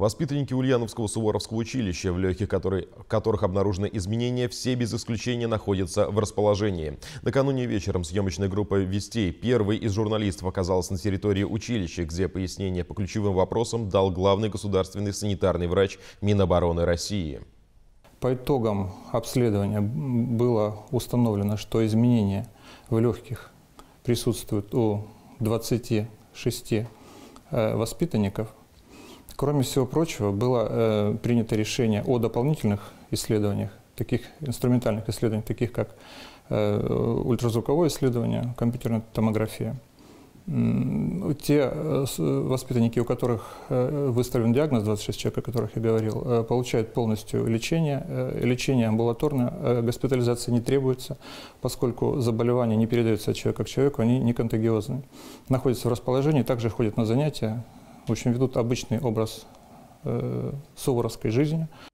Воспитанники Ульяновского Суворовского училища, в легких которой, которых обнаружены изменения, все без исключения находятся в расположении. Накануне вечером съемочная группа «Вестей» первый из журналистов оказалась на территории училища, где пояснение по ключевым вопросам дал главный государственный санитарный врач Минобороны России. По итогам обследования было установлено, что изменения в легких присутствуют у 26 э, воспитанников – Кроме всего прочего, было э, принято решение о дополнительных исследованиях, таких инструментальных исследованиях, таких как э, ультразвуковое исследование, компьютерная томография. Те э, воспитанники, у которых э, выставлен диагноз, 26 человек, о которых я говорил, э, получают полностью лечение. Лечение амбулаторное, госпитализация не требуется, поскольку заболевания не передаются от человека к человеку, они не контагиозны. Находятся в расположении, также ходят на занятия, в общем, ведут обычный образ э, суворовской жизни.